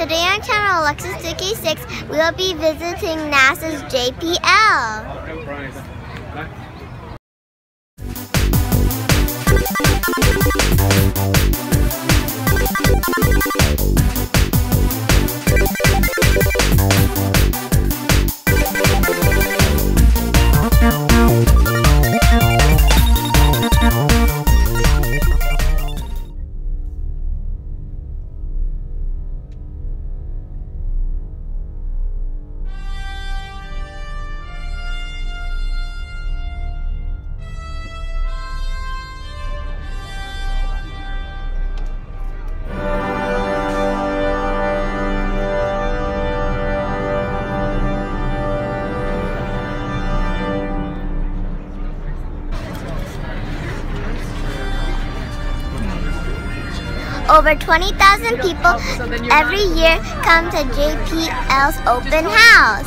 Today on channel Alexis 2K6, we will be visiting NASA's JPL. Over 20,000 people every year come to JPL's open house.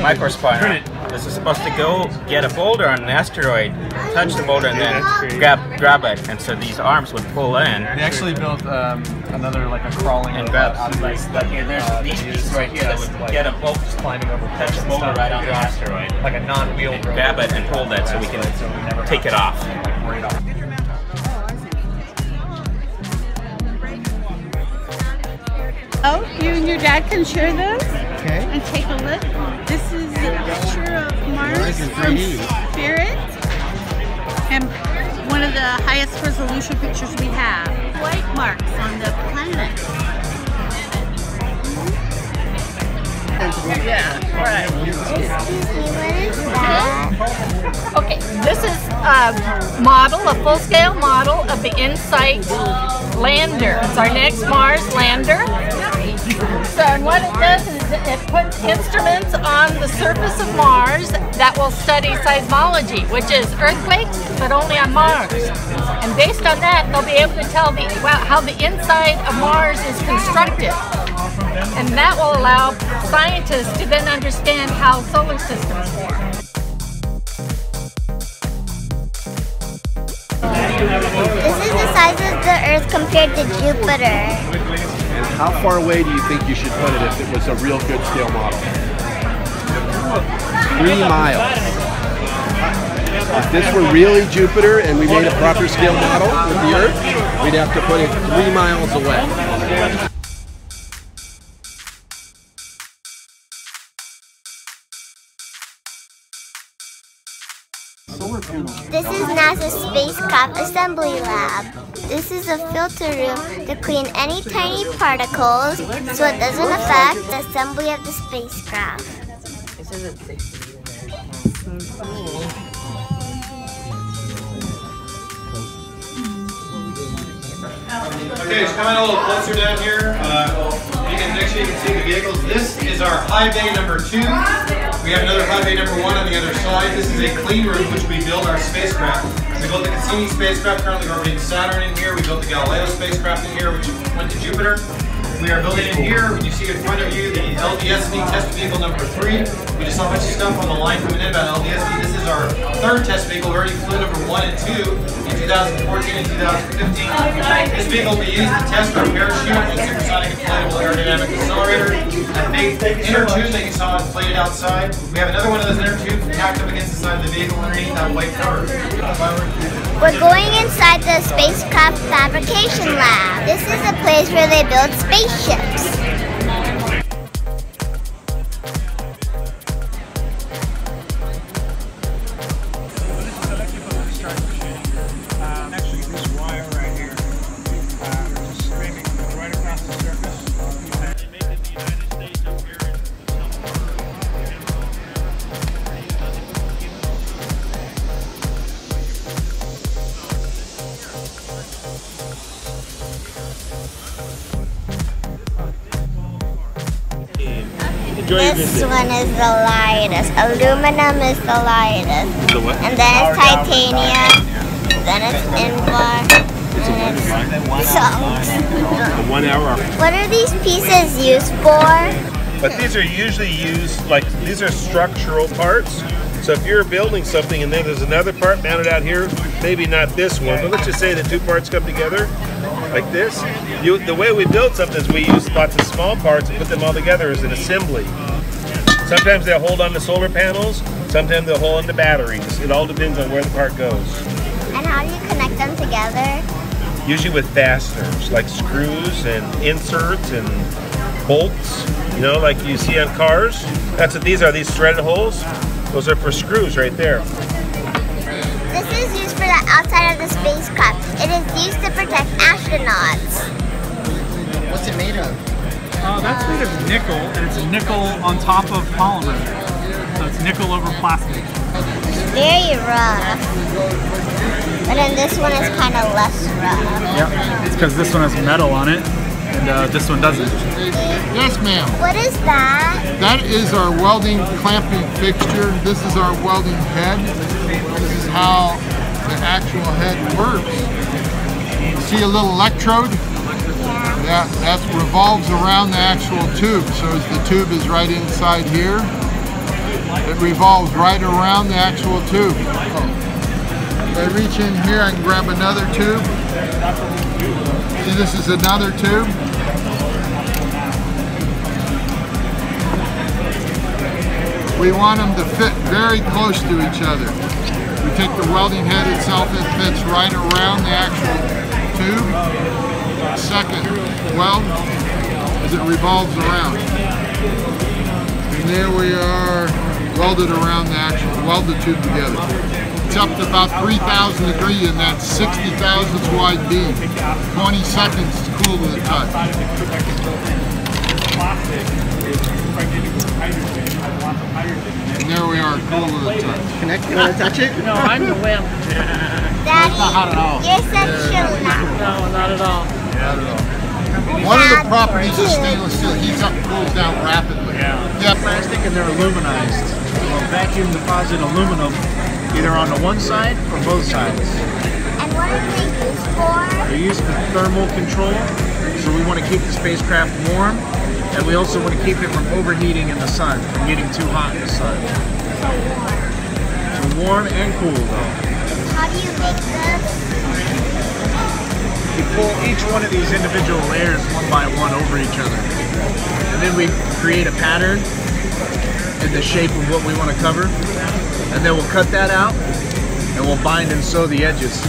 my Microspinal. This is supposed to go get a boulder on an asteroid, touch the boulder, and then grab grab it. And so these arms would pull in. They actually built um, another like a crawling And robot grab out of these. But here, there's uh, these pieces right here that would like, get a bolt, just climbing over touch cliffs the boulder right on the asteroid, Like a non-wheeled robot. grab it and pull that so we can take it off. Right off. Oh, you and your dad can share this Okay. and take a look. This is a picture of Mars Mars in from Spirit. And one of the highest resolution pictures we have. White marks on the planet. Yeah, right. Excuse me, what is that? Okay, this is a model, a full-scale model of the InSight lander. It's our next Mars lander. So, and what it does is it puts instruments on the surface of Mars that will study seismology, which is earthquakes, but only on Mars. And based on that, they'll be able to tell the, well, how the inside of Mars is constructed. And that will allow scientists to then understand how solar systems form. This is the size of the Earth compared to Jupiter. How far away do you think you should put it if it was a real good scale model? Three miles. If this were really Jupiter and we made a proper scale model with the Earth, we'd have to put it three miles away. This is NASA's Spacecraft Assembly Lab. This is a filter room to clean any tiny particles so it doesn't affect the assembly of the spacecraft. Okay, just coming a little closer down here. Uh, you can make sure you can see the vehicles. This is our high bay number two. We have another high bay number one on the other side. This is a clean room which we build our spacecraft. We built the Cassini spacecraft currently orbiting Saturn in here. We built the Galileo spacecraft in here which went to Jupiter. We are building in here, when you see in front of you, the LDSD test vehicle number three. We just saw a bunch of stuff on the line coming in about LDSD. This is our third test vehicle. We already flew number one and two 2014 and 2015. This vehicle will be used to test our parachute and supersonic inflatable aerodynamic accelerator. That big inner tube that you saw inflated outside. We have another one of those inner tubes tacked up against the side of the vehicle underneath that white cover. We're going inside the Spacecraft Fabrication Lab. This is a place where they build spaceships. This one is the lightest. Aluminum is the lightest. And then it's titanium. Then it's Invar. It's. So, One hour. what are these pieces used for? But these are usually used like these are structural parts. So if you're building something and then there's another part mounted out here, maybe not this one, but let's just say the two parts come together like this. You, the way we build something is we use lots of small parts and put them all together as an assembly. Sometimes they'll hold on to solar panels, sometimes they'll hold on to batteries. It all depends on where the part goes. And how do you connect them together? Usually with fasteners, like screws and inserts and bolts, you know, like you see on cars. That's what these are, these threaded holes. Those are for screws right there. Outside of the spacecraft. It is used to protect astronauts. What's it made of? Uh, that's made of nickel, and it's nickel on top of polymer. So it's nickel over plastic. Very rough. But then this one is kind of less rough. Yep. It's because this one has metal on it, and uh, this one doesn't. Yes, ma'am. What is that? That is our welding clamping fixture. This is our welding head. This is how the actual head works. See a little electrode? That that revolves around the actual tube. So as the tube is right inside here, it revolves right around the actual tube. If I reach in here, can grab another tube. See, this is another tube. We want them to fit very close to each other. We take the welding head itself, it fits right around the actual tube. Second weld as it revolves around. And there we are welded around the actual, weld the tube together. It's up to about 3,000 degree and that's 60 thousandths wide beam. 20 seconds to cool to the touch. And there we are, cool to the touch. Connect, you want to touch it? No, I'm the wimp. Daddy, not hot at all. you're such a laugh. No, not at all. One of the properties of stainless steel heats up and cools down rapidly. Yeah. Yep. Plastic and they're aluminized. We'll vacuum deposit aluminum either on the one side or both sides. And what are they used for? They're used for thermal control, so we want to keep the spacecraft warm, and we also want to keep it from overheating in the sun, from getting too hot in the sun. So warm and cool though. How do you make this? We pull each one of these individual layers one by one over each other. And then we create a pattern in the shape of what we want to cover. And then we'll cut that out and we'll bind and sew the edges.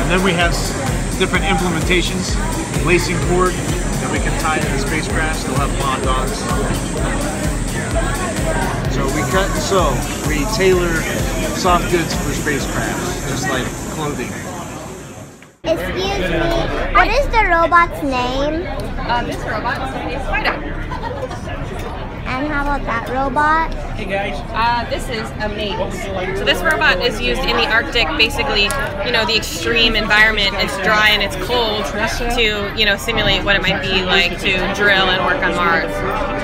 And then we have different implementations, lacing cord that we can tie to the spacecraft. They'll have mod dogs. So we cut and sew. We tailor soft goods for spacecrafts, just like clothing. Excuse me. What is the robot's name? Uh, this robot is Spider. And how about that robot? Hey guys. Uh, this is a mate. So this robot is used in the Arctic, basically, you know, the extreme environment. It's dry and it's cold to, you know, simulate what it might be like to drill and work on Mars.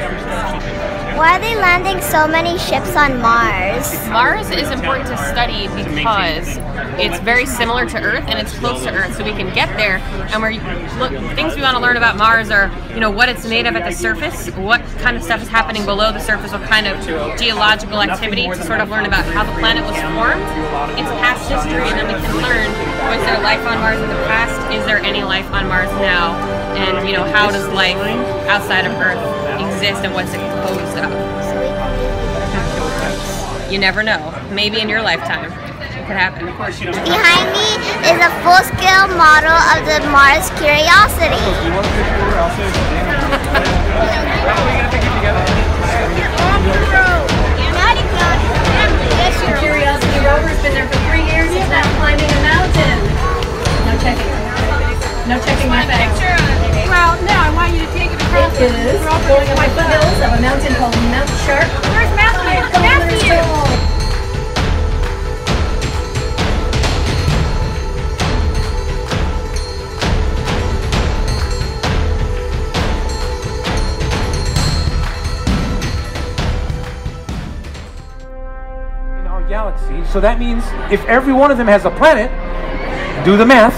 Why are they landing so many ships on Mars? Mars is important to study because it's very similar to Earth and it's close to Earth, so we can get there. And we're look things we want to learn about Mars are, you know, what it's made of at the surface, what kind of stuff is happening below the surface, what kind of geological activity to sort of learn about how the planet was formed, its past history, and then we can learn was there life on Mars in the past? Is there any life on Mars now? And you know, how does life outside of Earth exist and what's it composed of? You never know. Maybe in your lifetime, it could happen. Of course, you don't. Behind me is a full-scale model of the Mars Curiosity. Yes, your Curiosity rover's been there for three years. It's now climbing a mountain. No checking. No checking my bag. Well, no, I want you to take it across. It is going up the foothills of a mountain called Mount Sharp. Where's Matthew? Matthew! in our galaxy. So that means if every one of them has a planet, do the math,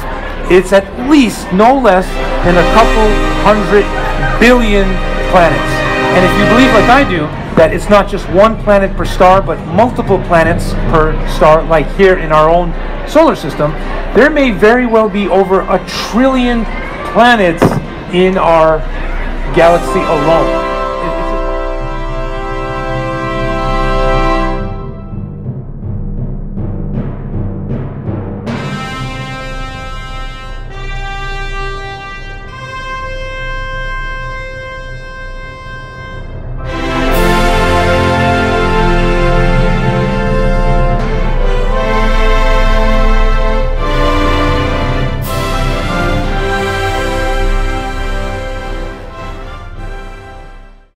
it's at least no less than a couple hundred billion planets. And if you believe, like I do, that it's not just one planet per star, but multiple planets per star, like here in our own solar system, there may very well be over a trillion planets in our galaxy alone.